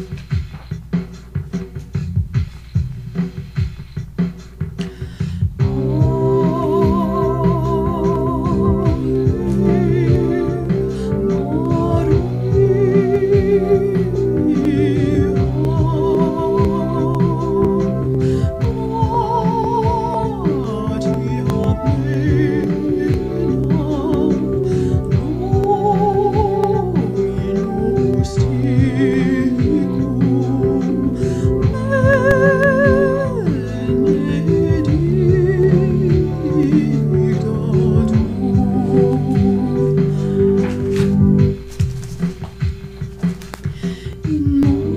Thank more.